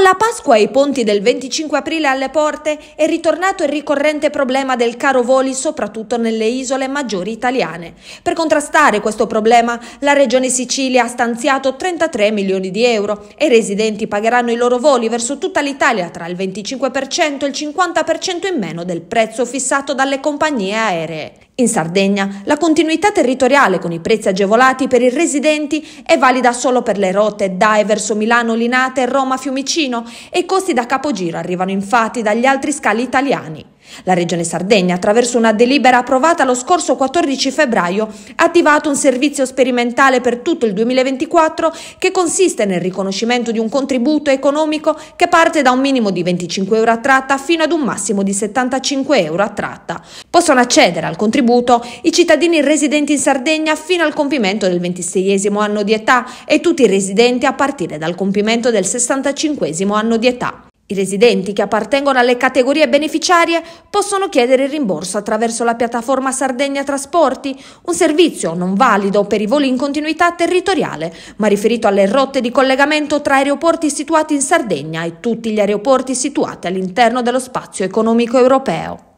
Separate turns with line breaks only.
Con la Pasqua e i ponti del 25 aprile alle porte è ritornato il ricorrente problema del caro voli soprattutto nelle isole maggiori italiane. Per contrastare questo problema la Regione Sicilia ha stanziato 33 milioni di euro e i residenti pagheranno i loro voli verso tutta l'Italia tra il 25% e il 50% in meno del prezzo fissato dalle compagnie aeree. In Sardegna la continuità territoriale con i prezzi agevolati per i residenti è valida solo per le rotte DAE verso Milano, Linate e Roma Fiumicino e i costi da capogiro arrivano infatti dagli altri scali italiani. La Regione Sardegna, attraverso una delibera approvata lo scorso 14 febbraio, ha attivato un servizio sperimentale per tutto il 2024 che consiste nel riconoscimento di un contributo economico che parte da un minimo di 25 euro a tratta fino ad un massimo di 75 euro a tratta. Possono accedere al contributo i cittadini residenti in Sardegna fino al compimento del 26 anno di età e tutti i residenti a partire dal compimento del 65 anno di età. I residenti che appartengono alle categorie beneficiarie possono chiedere il rimborso attraverso la piattaforma Sardegna Trasporti, un servizio non valido per i voli in continuità territoriale, ma riferito alle rotte di collegamento tra aeroporti situati in Sardegna e tutti gli aeroporti situati all'interno dello spazio economico europeo.